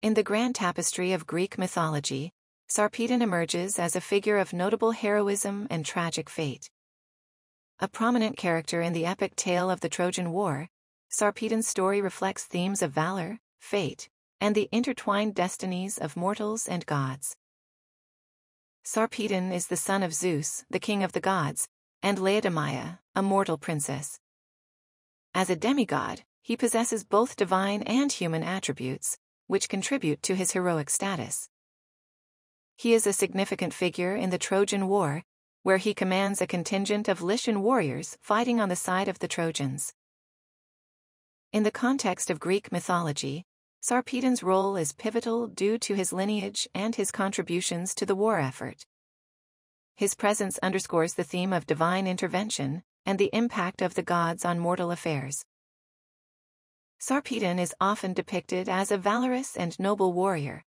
In the grand tapestry of Greek mythology, Sarpedon emerges as a figure of notable heroism and tragic fate. A prominent character in the epic tale of the Trojan War, Sarpedon's story reflects themes of valor, fate, and the intertwined destinies of mortals and gods. Sarpedon is the son of Zeus, the king of the gods, and Laodamia, a mortal princess. As a demigod, he possesses both divine and human attributes, which contribute to his heroic status. He is a significant figure in the Trojan War, where he commands a contingent of Lycian warriors fighting on the side of the Trojans. In the context of Greek mythology, Sarpedon's role is pivotal due to his lineage and his contributions to the war effort. His presence underscores the theme of divine intervention and the impact of the gods on mortal affairs. Sarpedon is often depicted as a valorous and noble warrior.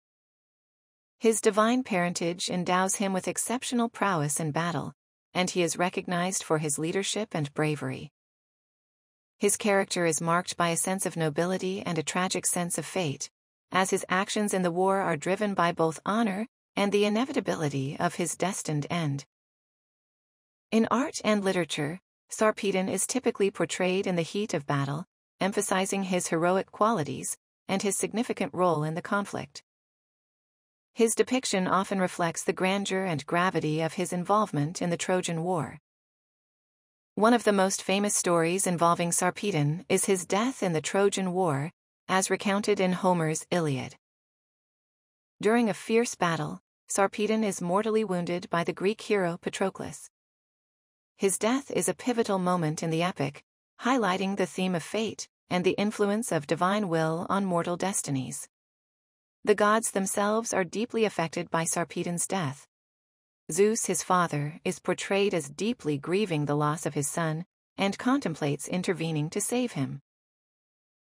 His divine parentage endows him with exceptional prowess in battle, and he is recognized for his leadership and bravery. His character is marked by a sense of nobility and a tragic sense of fate, as his actions in the war are driven by both honor and the inevitability of his destined end. In art and literature, Sarpedon is typically portrayed in the heat of battle, emphasizing his heroic qualities and his significant role in the conflict. His depiction often reflects the grandeur and gravity of his involvement in the Trojan War. One of the most famous stories involving Sarpedon is his death in the Trojan War, as recounted in Homer's Iliad. During a fierce battle, Sarpedon is mortally wounded by the Greek hero Patroclus. His death is a pivotal moment in the epic, highlighting the theme of fate and the influence of divine will on mortal destinies. The gods themselves are deeply affected by Sarpedon's death. Zeus, his father, is portrayed as deeply grieving the loss of his son and contemplates intervening to save him.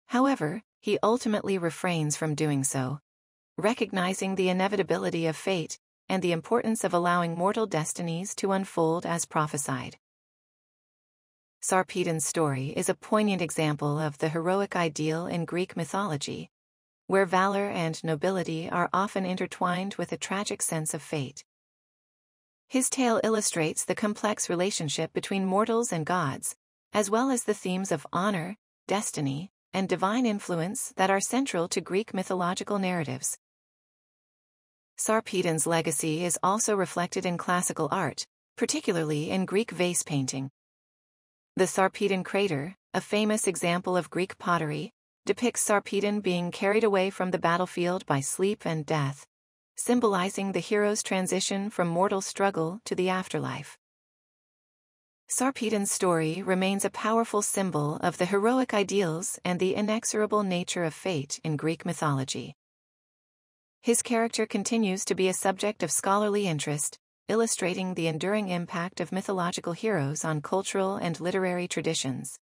However, he ultimately refrains from doing so, recognizing the inevitability of fate and the importance of allowing mortal destinies to unfold as prophesied. Sarpedon's story is a poignant example of the heroic ideal in Greek mythology, where valor and nobility are often intertwined with a tragic sense of fate. His tale illustrates the complex relationship between mortals and gods, as well as the themes of honor, destiny, and divine influence that are central to Greek mythological narratives. Sarpedon's legacy is also reflected in classical art, particularly in Greek vase painting. The Sarpedon crater, a famous example of Greek pottery, depicts Sarpedon being carried away from the battlefield by sleep and death, symbolizing the hero's transition from mortal struggle to the afterlife. Sarpedon's story remains a powerful symbol of the heroic ideals and the inexorable nature of fate in Greek mythology. His character continues to be a subject of scholarly interest, illustrating the enduring impact of mythological heroes on cultural and literary traditions.